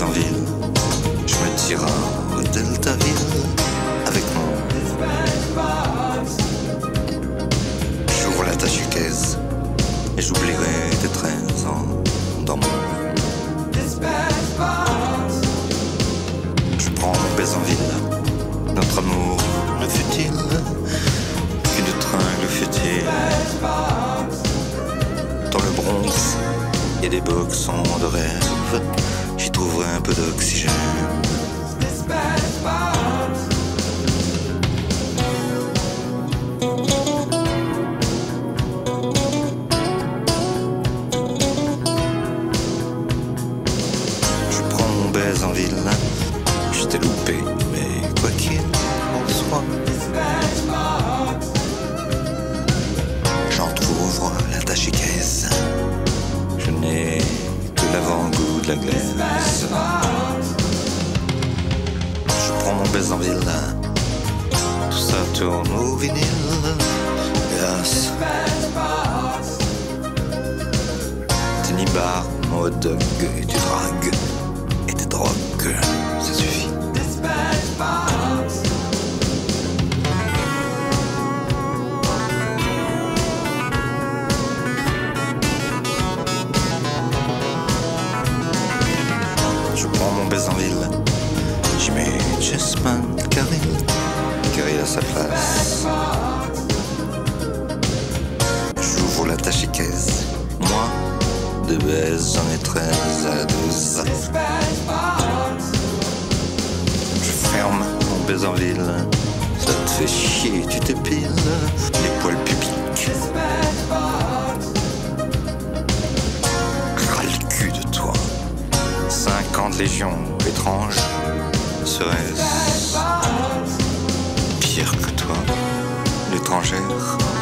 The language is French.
en ville. Je me tire au Deltaville avec mon. J'ouvre la tachucaise et j'oublierai tes 13 ans dans mon. Je prends en ville. Notre amour ne fut-il qu'une tringle fut-il Dans le Bronx, il y a des boxons de rêve. Trouverai un peu d'oxygène. Je prends mon baise en ville. Je t'ai loupé, mais quoi qu'il en soit. J'entrouvre la tachicaise. Je n'ai que l'avant-goût Je prends mon baise en ville. Tout ça tourne au vinyle. T'es ni bar, hot dog et tu Je prends mon baise en ville. J'y mets Chessman, Caril, Caril à sa place. J'ouvre la tachicaise. Moi, de baise, j'en ai 13 à 12. Je ferme mon baise en ville. Ça te fait chier, tu t'épiles les 50 légions étranges. Serait-ce pire que toi, l'étrangère?